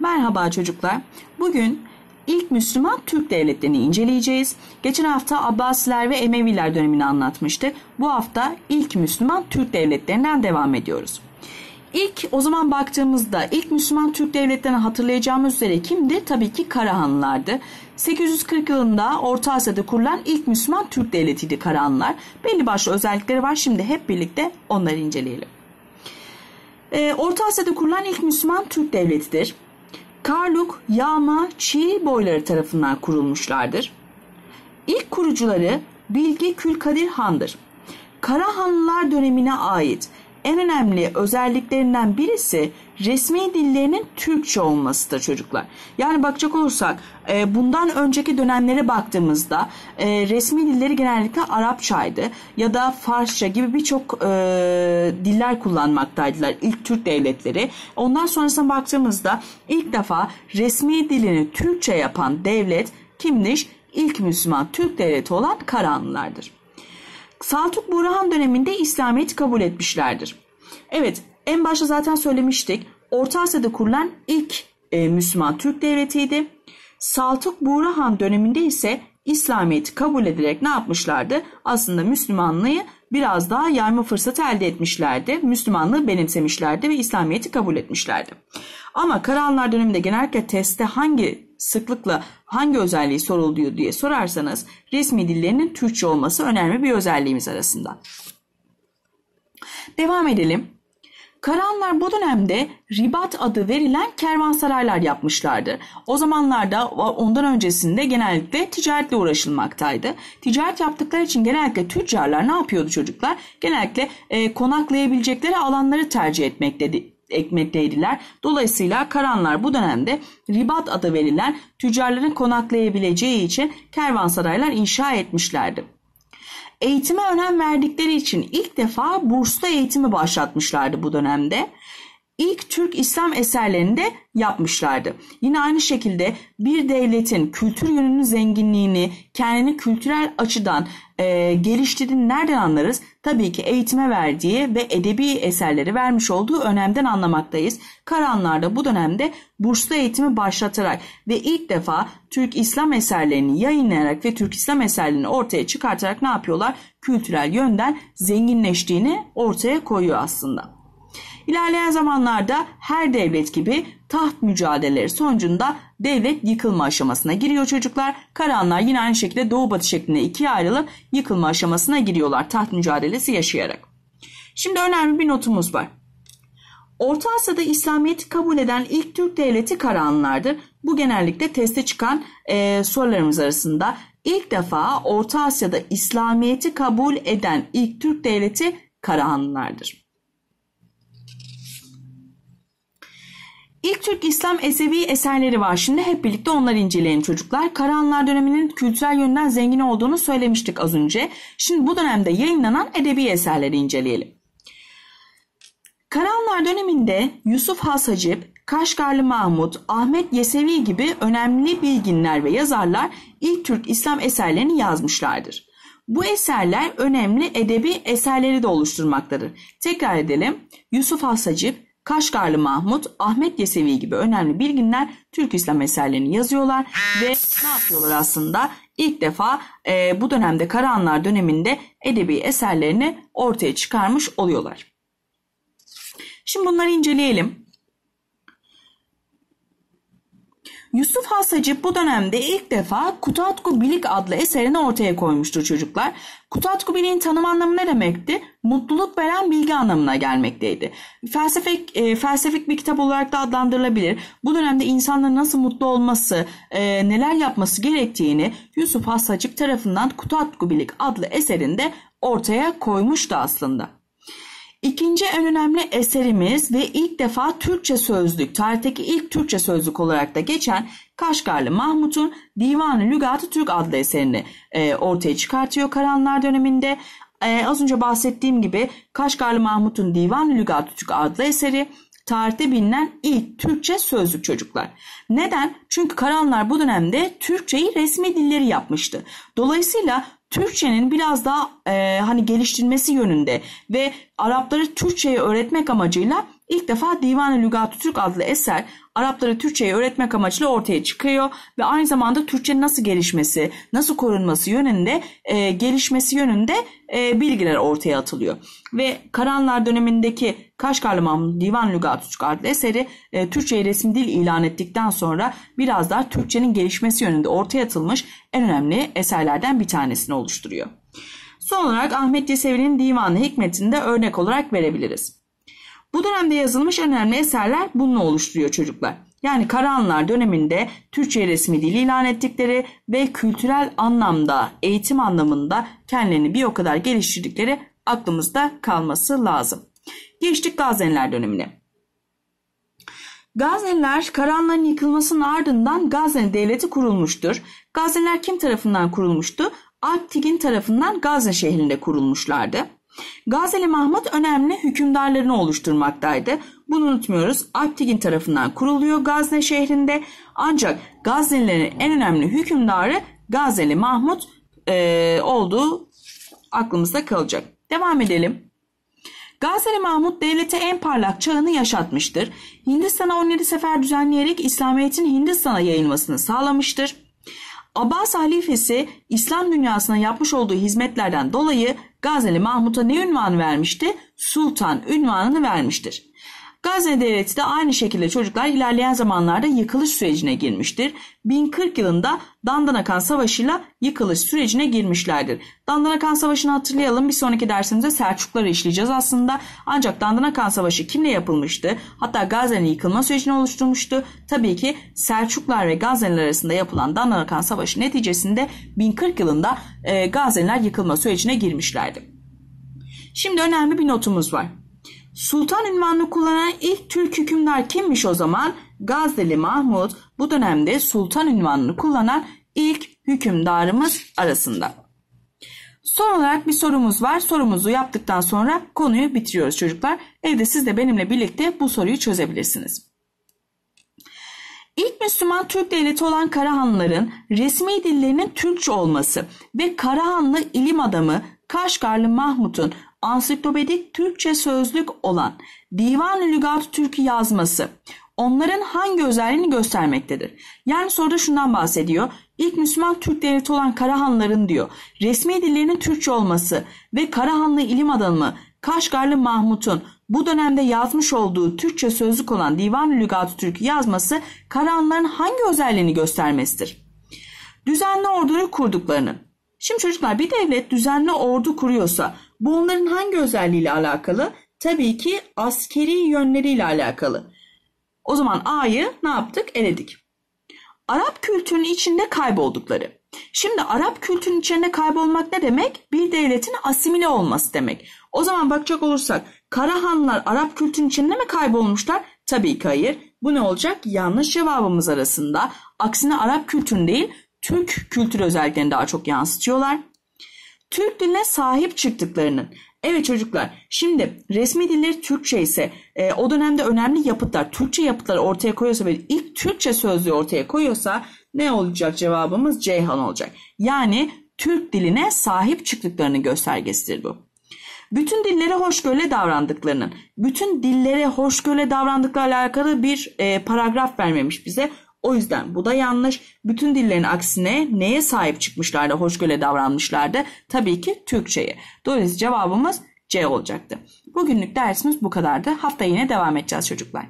Merhaba çocuklar. Bugün ilk Müslüman Türk devletlerini inceleyeceğiz. Geçen hafta Abbasiler ve Emeviler dönemini anlatmıştık. Bu hafta ilk Müslüman Türk devletlerinden devam ediyoruz. İlk o zaman baktığımızda ilk Müslüman Türk devletlerini hatırlayacağımız üzere kimdi? Tabii ki Karahanlılardı. 840 yılında Orta Asya'da kurulan ilk Müslüman Türk devletiydi Karahanlılar. Belli başlı özellikleri var. Şimdi hep birlikte onları inceleyelim. Ee, Orta Asya'da kurulan ilk Müslüman Türk devletidir. Karluk, Yağma, Çiğ boyları tarafından kurulmuşlardır. İlk kurucuları Bilge Külkadir Han'dır. Karahanlılar dönemine ait en önemli özelliklerinden birisi resmi dillerinin Türkçe olmasıdır çocuklar. Yani bakacak olursak e, bundan önceki dönemlere baktığımızda e, resmi dilleri genellikle Arapçaydı ya da Farsça gibi birçok e, diller kullanmaktaydılar ilk Türk devletleri. Ondan sonrasına baktığımızda ilk defa resmi dilini Türkçe yapan devlet kimmiş? İlk Müslüman Türk devleti olan Karahanlılardır. Saltuk Burhan döneminde İslamiyet'i kabul etmişlerdir. Evet en başta zaten söylemiştik. Orta Asya'da kurulan ilk e, Müslüman Türk devletiydi. Saltuk Burhan döneminde ise İslamiyet'i kabul ederek ne yapmışlardı? Aslında Müslümanlığı biraz daha yayma fırsatı elde etmişlerdi. Müslümanlığı benimsemişlerdi ve İslamiyet'i kabul etmişlerdi. Ama Karahanlar döneminde genellikle testte hangi sıklıkla hangi özelliği soruluyor diye sorarsanız resmi dillerinin Türkçe olması önemli bir özelliğimiz arasında. Devam edelim. Karahanlar bu dönemde ribat adı verilen kervansaraylar yapmışlardı. O zamanlarda ondan öncesinde genellikle ticaretle uğraşılmaktaydı. Ticaret yaptıkları için genellikle tüccarlar ne yapıyordu çocuklar? Genellikle e, konaklayabilecekleri alanları tercih etmekteydi ekmekteydiler. Dolayısıyla Karanlar bu dönemde ribat adı verilen tüccarların konaklayabileceği için kervansaraylar inşa etmişlerdi. Eğitime önem verdikleri için ilk defa burslu eğitimi başlatmışlardı bu dönemde. İlk Türk İslam eserlerini de yapmışlardı. Yine aynı şekilde bir devletin kültür yönünün zenginliğini, kendini kültürel açıdan e, geliştirdiğini nereden anlarız? Tabii ki eğitime verdiği ve edebi eserleri vermiş olduğu önemden anlamaktayız. Karanlar'da bu dönemde burslu eğitimi başlatarak ve ilk defa Türk İslam eserlerini yayınlayarak ve Türk İslam eserlerini ortaya çıkartarak ne yapıyorlar? Kültürel yönden zenginleştiğini ortaya koyuyor aslında. İlerleyen zamanlarda her devlet gibi taht mücadeleleri sonucunda devlet yıkılma aşamasına giriyor çocuklar. Karahanlar yine aynı şekilde doğu batı şeklinde ikiye ayrılıp yıkılma aşamasına giriyorlar taht mücadelesi yaşayarak. Şimdi önemli bir notumuz var. Orta Asya'da İslamiyet'i kabul eden ilk Türk devleti Karahanlılardır. Bu genellikle teste çıkan e, sorularımız arasında ilk defa Orta Asya'da İslamiyet'i kabul eden ilk Türk devleti Karahanlılardır. İlk Türk İslam esevi eserleri var. Şimdi hep birlikte onları inceleyelim çocuklar. Karahanlar döneminin kültürel yönden zengin olduğunu söylemiştik az önce. Şimdi bu dönemde yayınlanan edebi eserleri inceleyelim. Karahanlar döneminde Yusuf Has Hacip, Kaşgarlı Mahmut, Ahmet Yesevi gibi önemli bilginler ve yazarlar ilk Türk İslam eserlerini yazmışlardır. Bu eserler önemli edebi eserleri de oluşturmaktadır. Tekrar edelim. Yusuf Has Hacip, Kaşgarlı Mahmut, Ahmet Yesevi gibi önemli bilginler Türk İslam eserlerini yazıyorlar ve ne yapıyorlar aslında? İlk defa e, bu dönemde Karahanlar döneminde edebi eserlerini ortaya çıkarmış oluyorlar. Şimdi bunları inceleyelim. Yusuf Hasacı bu dönemde ilk defa Kutatku Bilik adlı eserini ortaya koymuştur çocuklar. Kutatku Bilik'in tanım anlamı ne demekti? Mutluluk veren bilgi anlamına gelmekteydi. Felsefik, e, felsefik bir kitap olarak da adlandırılabilir. Bu dönemde insanların nasıl mutlu olması, e, neler yapması gerektiğini Yusuf Hasacık tarafından Kutatku Bilik adlı eserinde ortaya koymuştu aslında. İkinci en önemli eserimiz ve ilk defa Türkçe sözlük, tarihteki ilk Türkçe sözlük olarak da geçen Kaşgarlı Mahmut'un Divanı Lügat-ı Türk adlı eserini e, ortaya çıkartıyor Karanlar döneminde. E, az önce bahsettiğim gibi Kaşgarlı Mahmut'un Divanı Lügat-ı Türk adlı eseri tarihte bilinen ilk Türkçe sözlük çocuklar. Neden? Çünkü Karanlar bu dönemde Türkçeyi resmi dilleri yapmıştı. Dolayısıyla Türkçenin biraz daha e, hani geliştirilmesi yönünde ve Arapları Türkçeyi öğretmek amacıyla ilk defa Divan-ı Lügat-ı Türk adlı eser Arapları Türkçeyi öğretmek amacıyla ortaya çıkıyor ve aynı zamanda Türkçenin nasıl gelişmesi, nasıl korunması yönünde, e, gelişmesi yönünde e, bilgiler ortaya atılıyor. Ve Karanlar dönemindeki Kaşgarlı Mahmut Divan Lügat adlı eseri e, Türkçe'yi resmi dil ilan ettikten sonra biraz daha Türkçenin gelişmesi yönünde ortaya atılmış en önemli eserlerden bir tanesini oluşturuyor. Son olarak Ahmet Yesevi'nin Divanı Hikmet'ini örnek olarak verebiliriz. Bu dönemde yazılmış önemli eserler bunu oluşturuyor çocuklar. Yani Karahanlar döneminde Türkçe resmi dil ilan ettikleri ve kültürel anlamda, eğitim anlamında kendilerini bir o kadar geliştirdikleri aklımızda kalması lazım. Geçtik Gazneliler dönemine. Gazneliler Karahanların yıkılmasının ardından Gazneli Devleti kurulmuştur. Gazneliler kim tarafından kurulmuştu? Alptigin tarafından Gazne şehrinde kurulmuşlardı. Gazeli Mahmut önemli hükümdarlarını oluşturmaktaydı. Bunu unutmuyoruz. Alptigin tarafından kuruluyor Gazne şehrinde. Ancak Gaznelilerin en önemli hükümdarı Gazeli Mahmut e, olduğu aklımızda kalacak. Devam edelim. Gazeli Mahmut devlete en parlak çağını yaşatmıştır. Hindistan'a 17 sefer düzenleyerek İslamiyet'in Hindistan'a yayılmasını sağlamıştır. Abbas halifesi İslam dünyasına yapmış olduğu hizmetlerden dolayı Gazeli Mahmut'a ne ünvan vermişti? Sultan ünvanını vermiştir. Gazze Devleti de aynı şekilde çocuklar ilerleyen zamanlarda yıkılış sürecine girmiştir. 1040 yılında Dandanakan Savaşı'yla yıkılış sürecine girmişlerdir. Dandanakan Savaşı'nı hatırlayalım. Bir sonraki dersimizde Selçukları işleyeceğiz aslında. Ancak Dandanakan Savaşı kimle yapılmıştı? Hatta Gazze'nin yıkılma sürecini oluşturmuştu. Tabii ki Selçuklar ve Gazze'liler arasında yapılan Dandanakan Savaşı neticesinde 1040 yılında e, Gazze'liler yıkılma sürecine girmişlerdi. Şimdi önemli bir notumuz var. Sultan ünvanını kullanan ilk Türk hükümdar kimmiş o zaman? Gazneli Mahmut bu dönemde sultan ünvanını kullanan ilk hükümdarımız arasında. Son olarak bir sorumuz var. Sorumuzu yaptıktan sonra konuyu bitiriyoruz çocuklar. Evde siz de benimle birlikte bu soruyu çözebilirsiniz. İlk Müslüman Türk devleti olan Karahanlıların resmi dillerinin Türkçe olması ve Karahanlı ilim adamı Kaşgarlı Mahmut'un ansiklopedik Türkçe sözlük olan Divan-ı Lügat Türk yazması onların hangi özelliğini göstermektedir? Yani soruda şundan bahsediyor. İlk Müslüman Türk devleti olan Karahanların diyor resmi dillerinin Türkçe olması ve Karahanlı ilim adamı Kaşgarlı Mahmut'un bu dönemde yazmış olduğu Türkçe sözlük olan Divan-ı Lügat Türk yazması Karahanların hangi özelliğini göstermesidir? Düzenli orduyu kurduklarını. Şimdi çocuklar bir devlet düzenli ordu kuruyorsa bu onların hangi özelliğiyle alakalı? Tabii ki askeri yönleriyle alakalı. O zaman A'yı ne yaptık? Eledik. Arap kültürünün içinde kayboldukları. Şimdi Arap kültürünün içinde kaybolmak ne demek? Bir devletin asimile olması demek. O zaman bakacak olursak Karahanlar Arap kültürünün içinde mi kaybolmuşlar? Tabii ki hayır. Bu ne olacak? Yanlış cevabımız arasında. Aksine Arap kültürünü değil Türk kültür özelliklerini daha çok yansıtıyorlar. Türk diline sahip çıktıklarının Evet çocuklar şimdi resmi dilleri Türkçe ise e, o dönemde önemli yapıtlar Türkçe yapıtları ortaya koyuyorsa ve ilk Türkçe sözlüğü ortaya koyuyorsa ne olacak cevabımız Ceyhan olacak. Yani Türk diline sahip çıktıklarının göstergesidir bu. Bütün dillere hoşgörüle davrandıklarının, bütün dillere hoşgörüle davrandıklarla alakalı bir e, paragraf vermemiş bize. O yüzden bu da yanlış. Bütün dillerin aksine neye sahip çıkmışlardı, hoşgörüle davranmışlardı? Tabii ki Türkçe'ye. Dolayısıyla cevabımız C olacaktı. Bugünlük dersimiz bu kadardı. Hafta yine devam edeceğiz çocuklar.